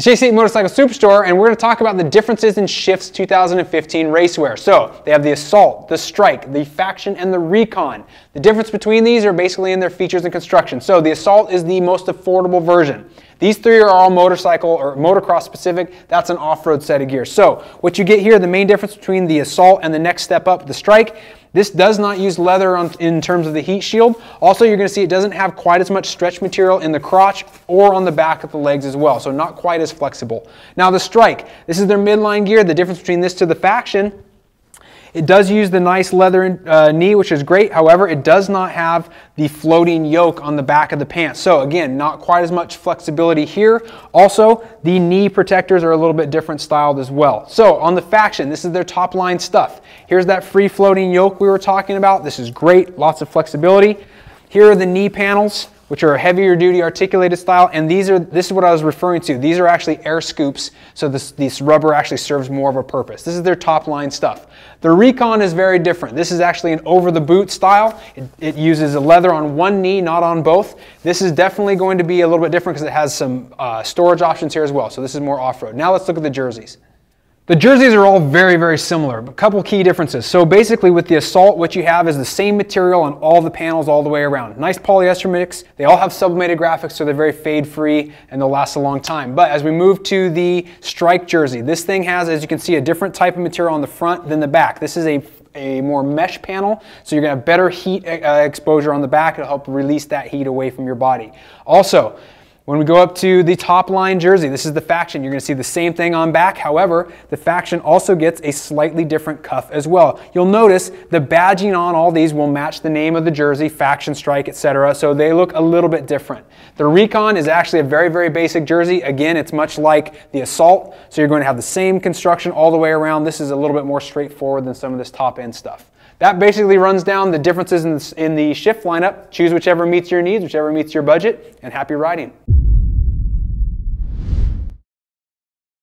It's JC Motorcycle Superstore, and we're going to talk about the differences in Shift's 2015 racewear. So, they have the Assault, the Strike, the Faction, and the Recon. The difference between these are basically in their features and construction. So, the Assault is the most affordable version. These three are all motorcycle or motocross specific. That's an off-road set of gear. So, what you get here, the main difference between the Assault and the next step up, the Strike, this does not use leather on, in terms of the heat shield. Also, you're going to see it doesn't have quite as much stretch material in the crotch or on the back of the legs as well, so not quite as flexible. Now the Strike, this is their midline gear. The difference between this to the Faction it does use the nice leather uh, knee, which is great. However, it does not have the floating yoke on the back of the pants. So again, not quite as much flexibility here. Also, the knee protectors are a little bit different styled as well. So on the Faction, this is their top line stuff. Here's that free floating yoke we were talking about. This is great, lots of flexibility. Here are the knee panels which are a heavier duty articulated style, and these are this is what I was referring to. These are actually air scoops, so this, this rubber actually serves more of a purpose. This is their top line stuff. The Recon is very different. This is actually an over the boot style. It, it uses a leather on one knee, not on both. This is definitely going to be a little bit different because it has some uh, storage options here as well, so this is more off-road. Now let's look at the jerseys. The jerseys are all very, very similar, but a couple key differences. So basically with the Assault, what you have is the same material on all the panels all the way around. Nice polyester mix. They all have sublimated graphics, so they're very fade free and they'll last a long time. But as we move to the Strike jersey, this thing has, as you can see, a different type of material on the front than the back. This is a a more mesh panel, so you're gonna have better heat uh, exposure on the back. It'll help release that heat away from your body. Also, when we go up to the top line jersey, this is the faction. You're going to see the same thing on back. However, the faction also gets a slightly different cuff as well. You'll notice the badging on all these will match the name of the jersey, faction strike, etc. So they look a little bit different. The Recon is actually a very, very basic jersey. Again, it's much like the Assault. So you're going to have the same construction all the way around. This is a little bit more straightforward than some of this top end stuff. That basically runs down the differences in the, in the shift lineup. Choose whichever meets your needs, whichever meets your budget, and happy riding.